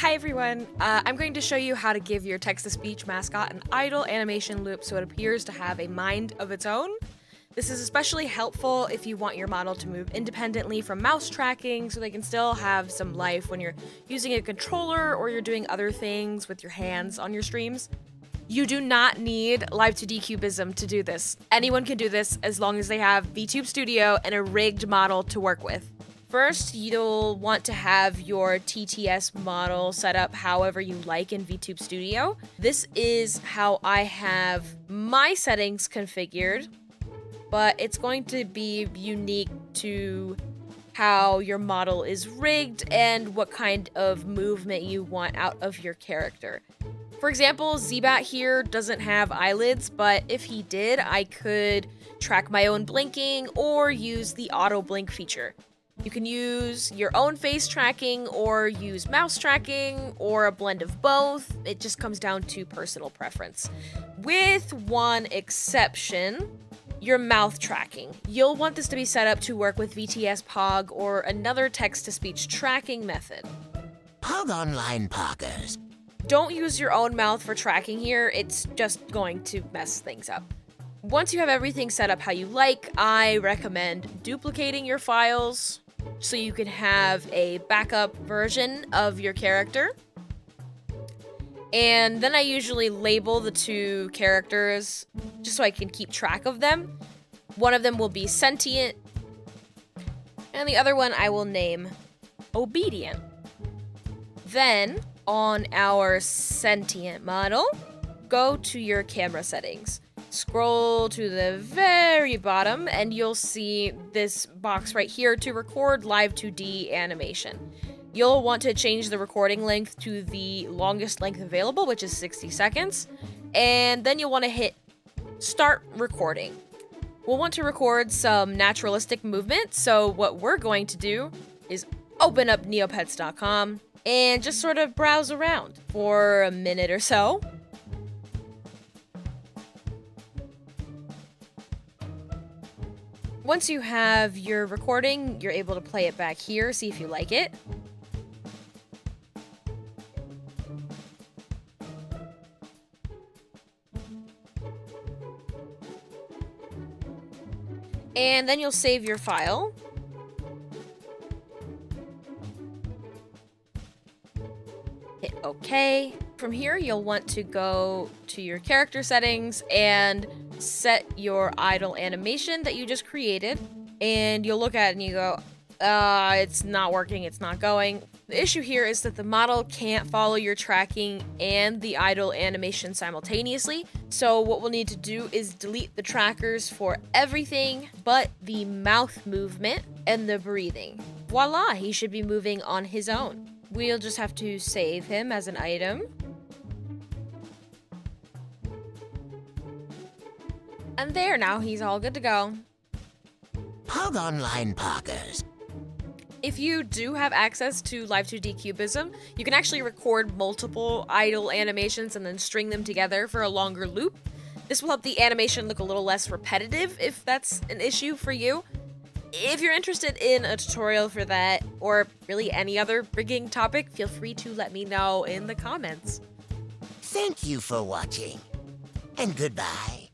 Hi everyone, uh, I'm going to show you how to give your text-to-speech mascot an idle animation loop so it appears to have a mind of its own. This is especially helpful if you want your model to move independently from mouse tracking so they can still have some life when you're using a controller or you're doing other things with your hands on your streams. You do not need Live2D Cubism to do this. Anyone can do this as long as they have VTube Studio and a rigged model to work with. First, you'll want to have your TTS model set up however you like in VTube Studio. This is how I have my settings configured, but it's going to be unique to how your model is rigged and what kind of movement you want out of your character. For example, Zbat here doesn't have eyelids, but if he did, I could track my own blinking or use the auto blink feature. You can use your own face tracking or use mouse tracking or a blend of both. It just comes down to personal preference. With one exception, your mouth tracking. You'll want this to be set up to work with VTS POG or another text-to-speech tracking method. POG Online Poggers. Don't use your own mouth for tracking here, it's just going to mess things up. Once you have everything set up how you like, I recommend duplicating your files, so you can have a backup version of your character. And then I usually label the two characters just so I can keep track of them. One of them will be sentient, and the other one I will name obedient. Then, on our sentient model, go to your camera settings. Scroll to the very bottom and you'll see this box right here to record Live2D animation. You'll want to change the recording length to the longest length available, which is 60 seconds, and then you'll want to hit start recording. We'll want to record some naturalistic movement, so what we're going to do is open up neopets.com and just sort of browse around for a minute or so. Once you have your recording, you're able to play it back here, see if you like it. And then you'll save your file. Hit OK. From here, you'll want to go to your character settings and set your idle animation that you just created. And you'll look at it and you go, uh, it's not working, it's not going. The issue here is that the model can't follow your tracking and the idle animation simultaneously. So what we'll need to do is delete the trackers for everything but the mouth movement and the breathing. Voila, he should be moving on his own. We'll just have to save him as an item. And there, now he's all good to go. POG Online Poggers. If you do have access to Live2D Cubism, you can actually record multiple idle animations and then string them together for a longer loop. This will help the animation look a little less repetitive if that's an issue for you. If you're interested in a tutorial for that, or really any other rigging topic, feel free to let me know in the comments. Thank you for watching, and goodbye.